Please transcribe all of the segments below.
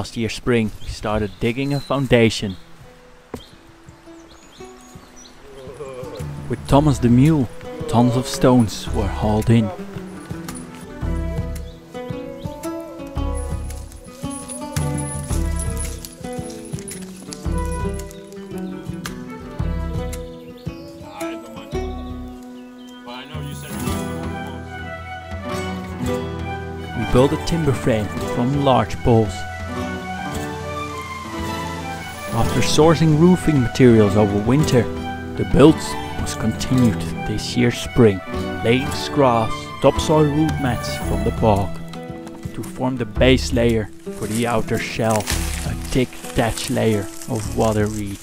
Last year spring, we started digging a foundation. With Thomas the mule, tons of stones were hauled in. We built a timber frame from large poles. After sourcing roofing materials over winter, the build was continued this year spring, laying grass, topsoil root mats from the bog to form the base layer for the outer shell, a thick thatch layer of water reed.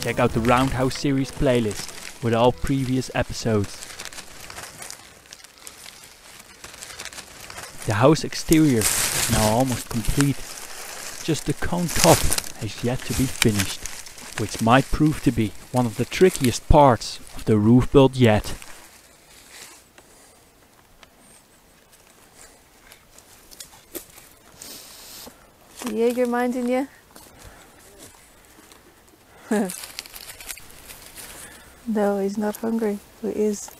Check out the Roundhouse series playlist with all previous episodes. The house exterior is now almost complete. Just the cone top has yet to be finished, which might prove to be one of the trickiest parts of the roof build yet. Jaeger minding you? no, he's not hungry. Who is?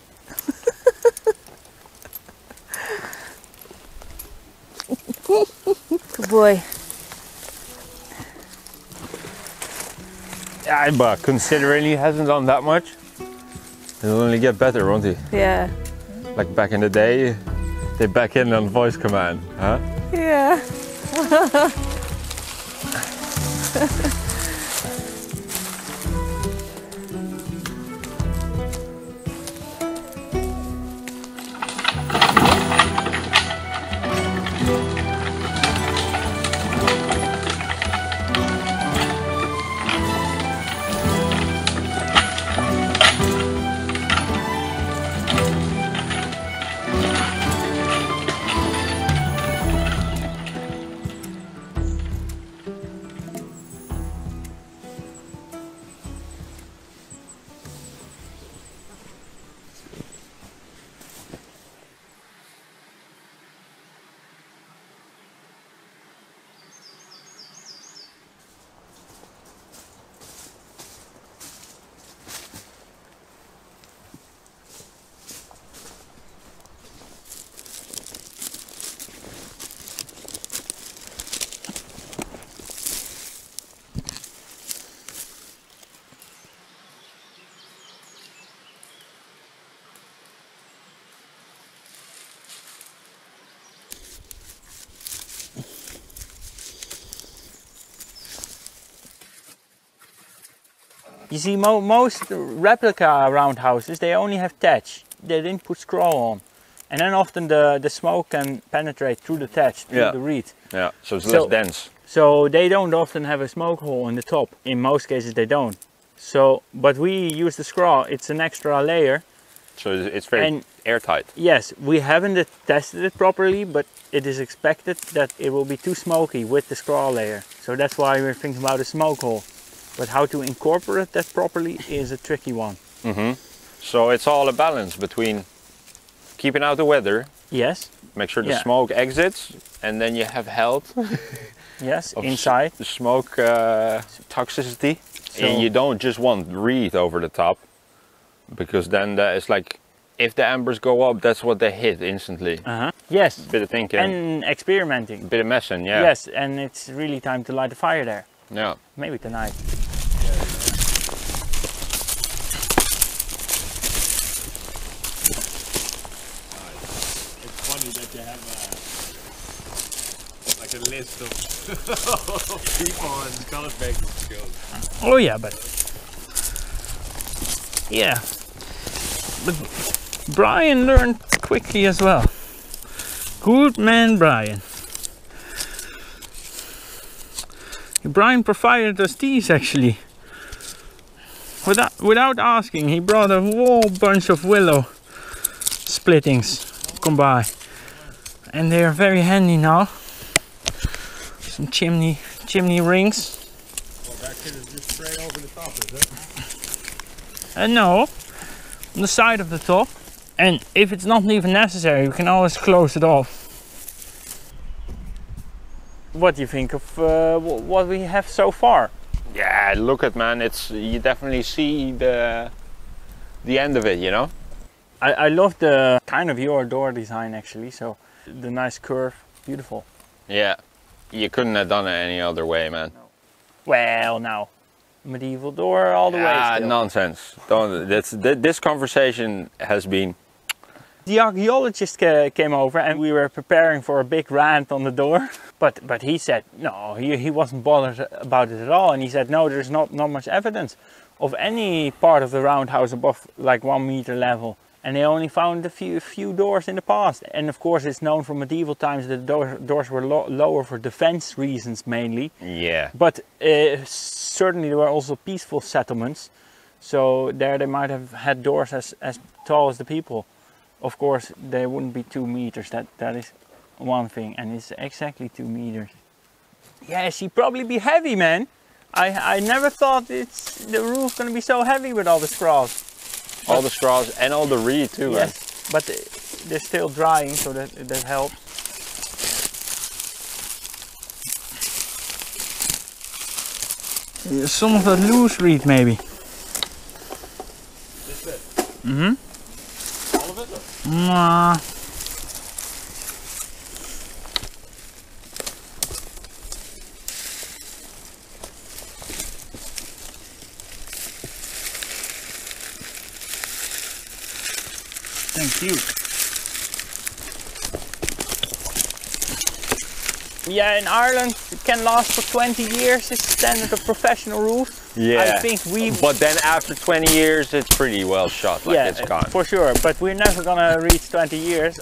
Good boy. Yeah, but considering he hasn't done that much, he'll only get better, won't he? Yeah. Like back in the day, they back in on voice command, huh? Yeah. You see, mo- most replica roundhouses they only have thatch. They didn't put scraw on, and then often the, the smoke can penetrate through the thatch, through Yeah. the reed. Yeah, so it's So- less dense. So they don't often have a smoke hole in the top. In most cases, they don't. So, but we use the scraw. It's an extra layer. So it's it's very And- airtight. Yes, we haven't tested it properly, but it is expected that it will be too smoky with the scraw layer. So that's why we're thinking about a smoke hole. But how to incorporate that properly is a tricky one. Mm -hmm. So it's all a balance between keeping out the weather, Yes, make sure the Yeah. smoke exits, and then you have health yes, inside. the smoke uh, toxicity, So- and you don't just want reed over the top, because then that is like if the embers go up, that's what they hit instantly. Uh-huh. Yes, Bit of thinking, and experimenting. bit of messing, yeah. Yes, and it's really time to light a fire there. Yeah. Maybe tonight. It's funny that you have list of people and color making skills. Oh yeah, but yeah, but Brian learned quickly as well. Good man, Brian. Brian provided us these actually. Without without asking, he brought a whole bunch of willow splittings come by, and they are very handy now. Some chimney chimney rings. Well, that kid is just straight over the top, is it? Uh, no, on the side of the top. And if it's not even necessary, we can always close it off. what do you think of uh, what we have so far? Yeah, look at man, it's you definitely see the the end of it, you know. I, I love the kind of your door design actually. So the nice curve, beautiful. Yeah, you couldn't have done it any other way, man. Well, now medieval door all the way. Ah, nonsense. Don't. That's th- this conversation has been. The archaeologist ca- came over and we were preparing for a big rant on the door. But but he said no, he, he wasn't bothered about it at all. And he said no, there's not, not much evidence of any part of the roundhouse above like one meter level. And they only found a few few doors in the past. And of course, it's known from medieval times that the door, doors were lo- lower for defense reasons mainly. Yeah. But uh, certainly there were also peaceful settlements. So there they might have had doors as, as tall as the people. Of course, they wouldn't be two meters. That that is one thing, and it's exactly two meters. Yes, he'd probably be heavy, man. I I never thought it's the roof gonna be so heavy with all the straws. All the straws and all the reed too. man. Yes, but uh, they're still drying, so that that helps. Some of that loose reed, maybe. This bit. Mm-hmm. All of it? Or? Nah. Yeah, in Ireland it can last for 20 years. It's standard of professional rules. Yeah. I think we But then after 20 years, it's pretty well shot. Like yeah, it's gone. for sure. But we're never gonna reach 20 years,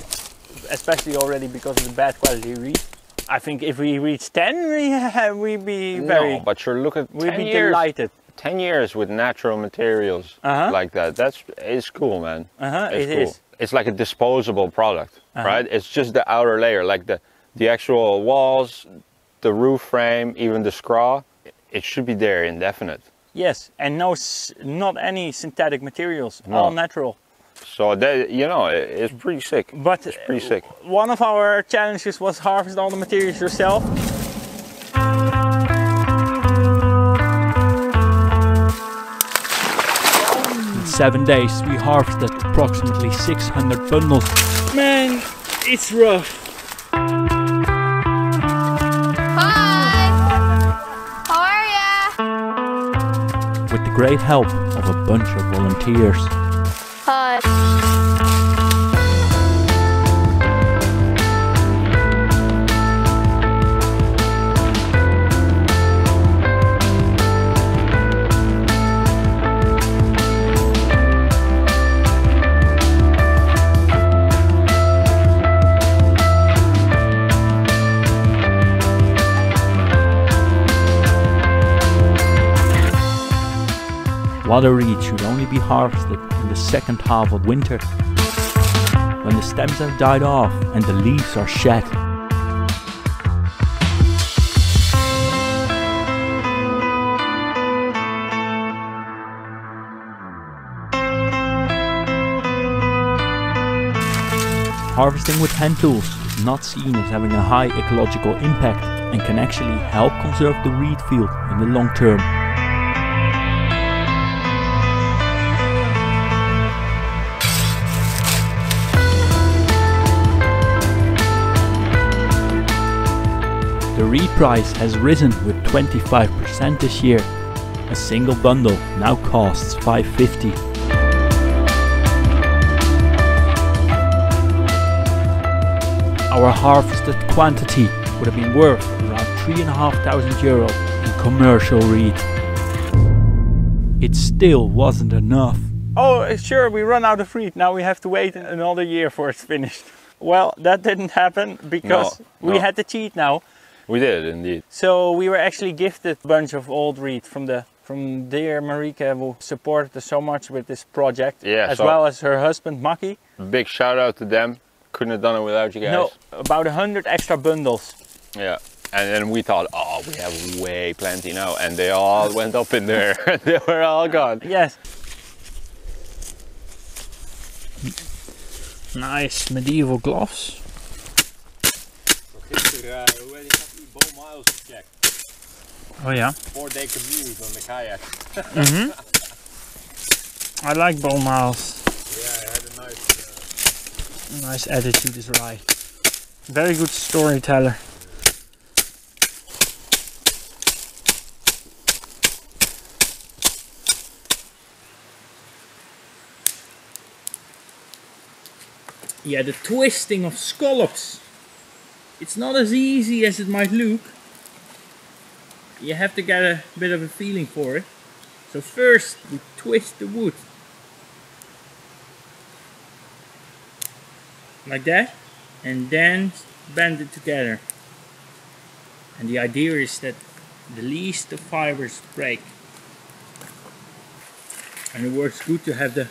especially already because of the bad quality reed. I think if we reach 10, we we'd be very, no, but sure, look at we'd 10 be years. delighted. 10 years with natural materials Uh-huh. like that. That's it's cool, man. Uh huh. It's It cool. is. It's like a disposable product, Uh-huh. right? It's just the outer layer, like the the actual walls, the roof frame, even the scraw. It should be there indefinite. Yes, and no, not any synthetic materials, No. all natural. So that you know, it, it's pretty sick. But It's pretty sick. one of our challenges was harvest all the materials yourself. Seven days, we harvested approximately 600 bundles. Man, it's rough. Hi! How are ya? with the great help of a bunch of volunteers. Water reed should only be harvested in the second half of winter, when the stems have died off and the leaves are shed. Harvesting with hand tools is not seen as having a high ecological impact and can actually help conserve the reed field in the long term. The reed price has risen with 25% this year. A single bundle now costs 550. Our harvested quantity would have been worth around 3,500 euro in commercial reed. It still wasn't enough. Oh, sure, we run out of reed. Now we have to wait another year for it's finished. Well, that didn't happen because No, we had to cheat now. We did indeed. So we were actually gifted a bunch of old reed from the from dear Marrieke who supported us so much with this project, Yeah, as so- well as her husband Maki. Big shout out to them. Couldn't have done it without you guys. No, about a hundred extra bundles. Yeah. And then we thought, oh, we have way plenty now. And they all went up in there. they were all gone. Yes. Nice medieval gloves. Gisteren, uh, hoe heet die gast? die Bo Miles miles check. Oh yeah. Four day commute on the kayak. Mm-hmm. I like Bo Miles. Yeah, I had a nice. Nice attitude is right. Very good storyteller. Yeah, the twisting of scallops. It's not as easy as it might look. You have to get a bit of a feeling for it. So first we twist the wood. Like that. And then bend it together. And the idea is that the least the fibers break. And it works good to have the,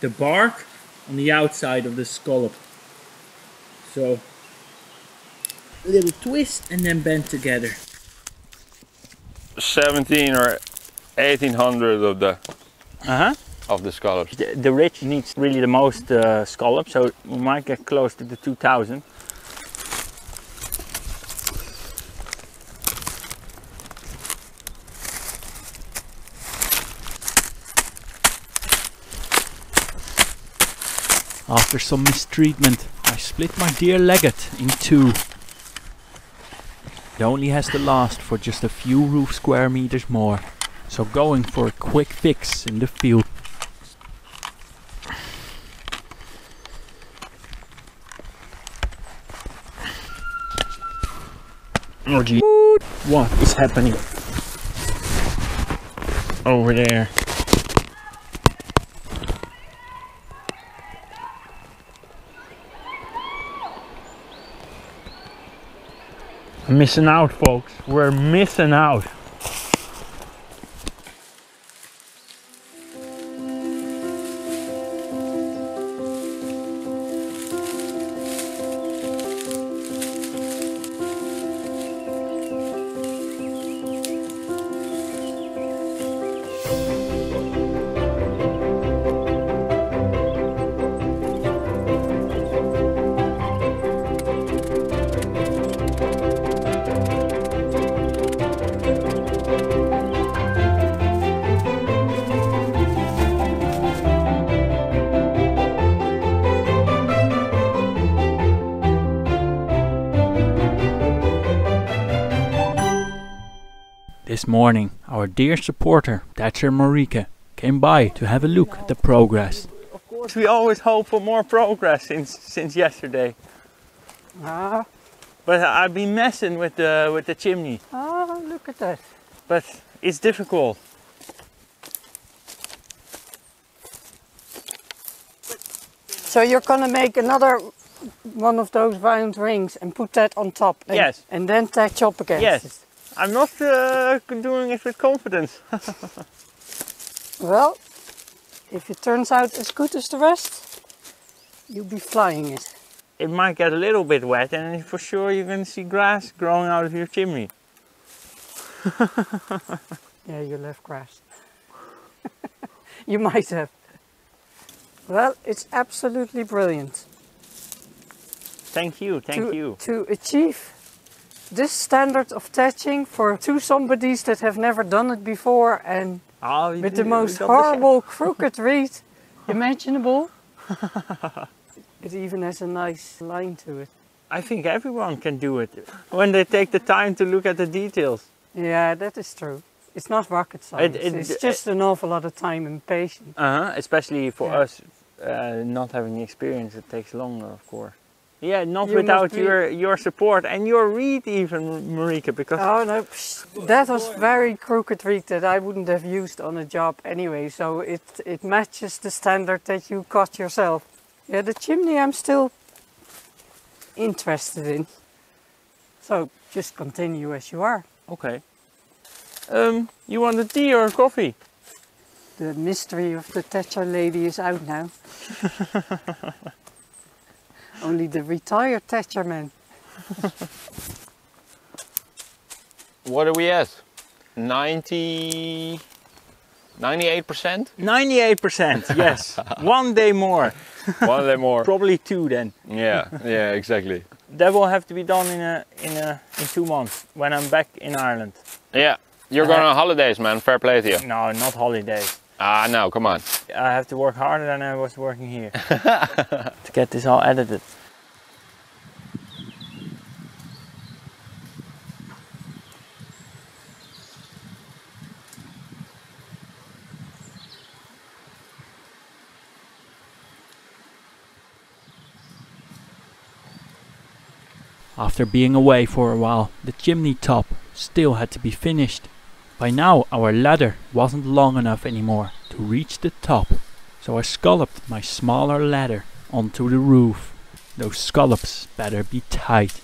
the bark on the outside of the scallop. So a little twist and then bend together. 17 or 1800 of the Uh-huh. of the scallops. The, the ridge needs really the most uh, scallop, so we might get close to the 2000. After some mistreatment, I split my dear legget in two. It only has to last for just a few roof square meters more, so going for a quick fix in the field. Oh gee. What is happening? Over there. Missing out, folks. We're missing out. This morning, our dear supporter, Thatcher Marrieke, came by to have a look at the progress. Of course, we always hope for more progress since since yesterday. Ah, But I've been messing with the with the chimney. ah, look at that. But it's difficult. So you're gonna make another one of those round rings and put that on top. And, Yes. And then touch up against Yes. I'm not uh, doing it with confidence. Well, if it turns out as good as the rest, you'll be flying it. it might get a little bit wet, and for sure you're going to see grass growing out of your chimney. Yeah, you left grass. you might have. Well, it's absolutely brilliant. Thank you, thank to, you. To achieve this standard of thatching for two somebodies that have never done it before and Oh, with the most horrible crooked reed imaginable. it even has a nice line to it. I think everyone can do it when they take the time to look at the details. Yeah, that is true. It's not rocket science. it- it's just an awful lot of time and patience. Uh-huh. Especially for Yeah. us, uh, not having the experience, it takes longer, of course. Yeah, not You without your your support and your read even, Marrieke, because Oh no, psh, that was very crooked reed that I wouldn't have used on a job anyway. So it it matches the standard that you got yourself. Yeah, the chimney I'm still interested in. So just continue as you are. okay. Um, you want a tea or a coffee? The mystery of the Thatcher lady is out now. Only the retired Thatcher man. What are we at? 90 98%? 98%, yes. One day more. One day more. Probably two then. yeah, yeah, exactly. that will have to be done in a in a in two months when I'm back in Ireland. Yeah. You're going on holidays, man. Fair play to you. No, not holidays. Ah, no, come on. I have to work harder than I was working here to get this all edited. After being away for a while, the chimney top still had to be finished. By now our ladder wasn't long enough anymore to reach the top, so I scalloped my smaller ladder onto the roof. Those scallops better be tight.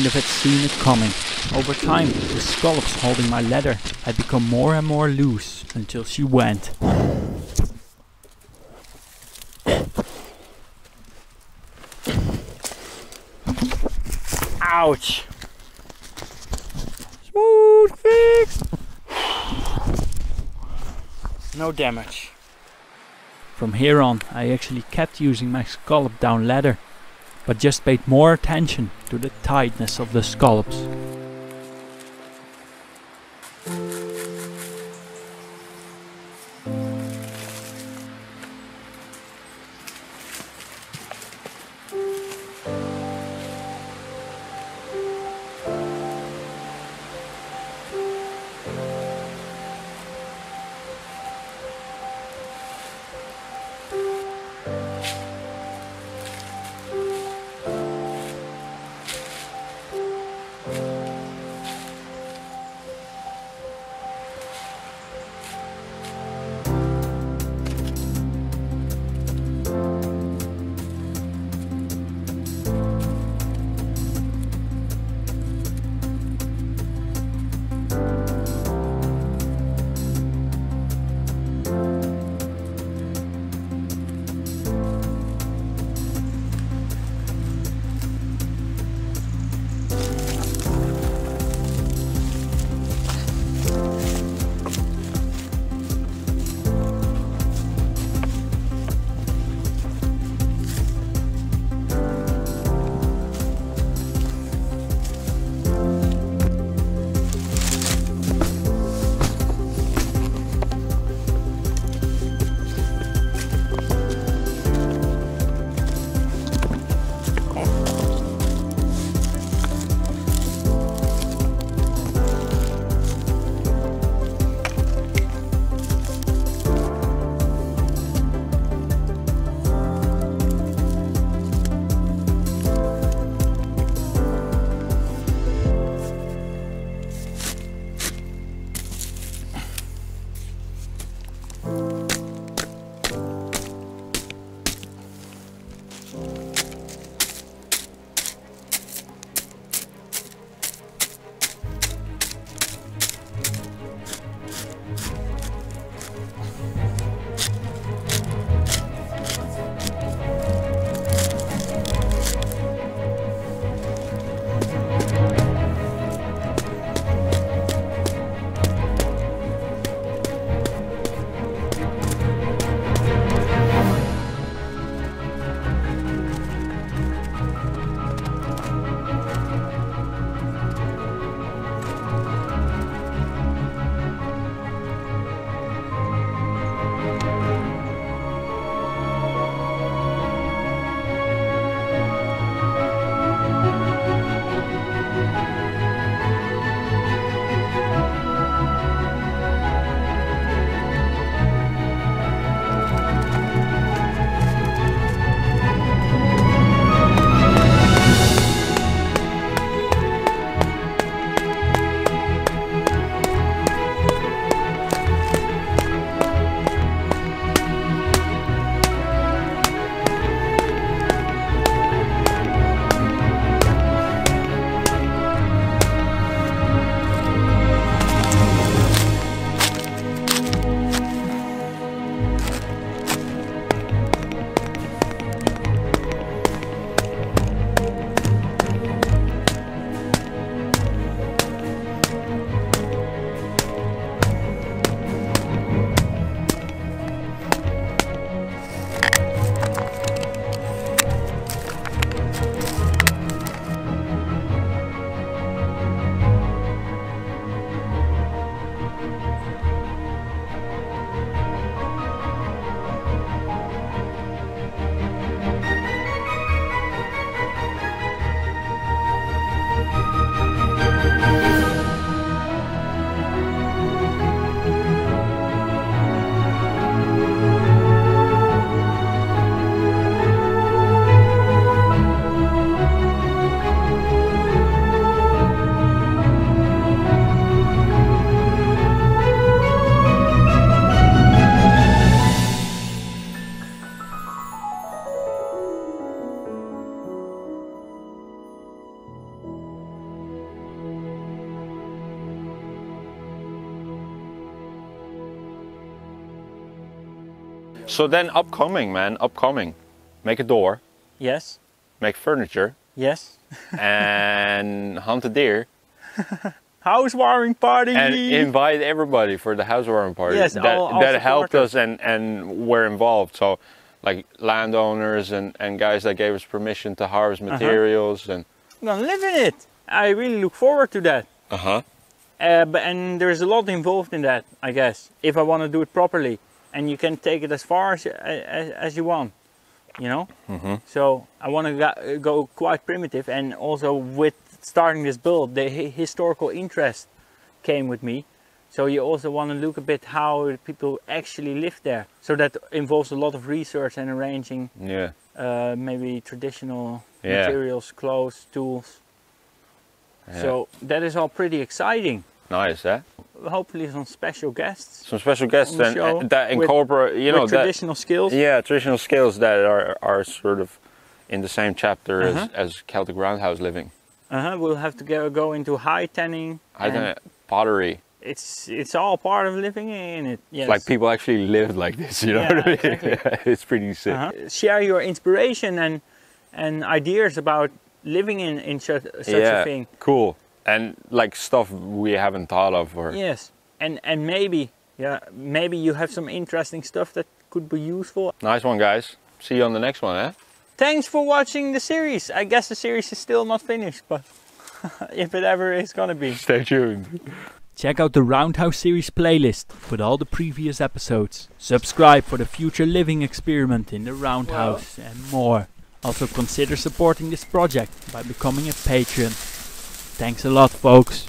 Kind of had seen it coming. Over time, the scallops holding my ladder had become more and more loose until she went. Ouch! Smooth fix! No damage. From here on, I actually kept using my scallop down ladder, but just paid more attention to the tightness of the scallops. So then upcoming, man, upcoming. Make a door, Yes. make furniture, Yes. and hunt a deer, Housewarming party. and invite everybody for the housewarming party. Yes, that, all- all that helped us and, and were involved. So, like landowners and, and guys that gave us permission to harvest Uh-huh. materials and. I'm gonna live in it. I really look forward to that. Uh huh. Uh, but, and there's a lot involved in that, I guess, if I want to do it properly. And you can take it as far as, as, as you want, you know? Mm-hmm. So I want to go, quite primitive. And also with starting this build, the hi- historical interest came with me. So you also want to look a bit how people actually live there. So that involves a lot of research and arranging Yeah. uh, maybe traditional Yeah. materials, clothes, tools. Yeah. So that is all pretty exciting. Nice, eh? Hopefully some special guests Some special guests and uh, that with- incorporate, you know, with that, traditional skills. yeah, traditional skills that are are sort of in the same chapter Uh-huh. as, as Celtic roundhouse living. Uh-huh. We'll have to go, go into high tanning. And think pottery. it's it's all part of living in it. Yes. Like people actually lived like this, you know Yeah, what I mean? exactly. it's pretty sick. Uh-huh. Share your inspiration and and ideas about living in in such, such yeah, a thing. cool. And like stuff we haven't thought of or Yes. And and maybe yeah maybe you have some interesting stuff that could be useful. nice one guys. See you on the next one, eh? Thanks for watching the series. I guess the series is still not finished, but if it ever is gonna be. Stay tuned. Check out the Roundhouse series playlist with all the previous episodes. Subscribe for the future living experiment in the Roundhouse and more. Also consider supporting this project by becoming a patron. Thanks a lot folks.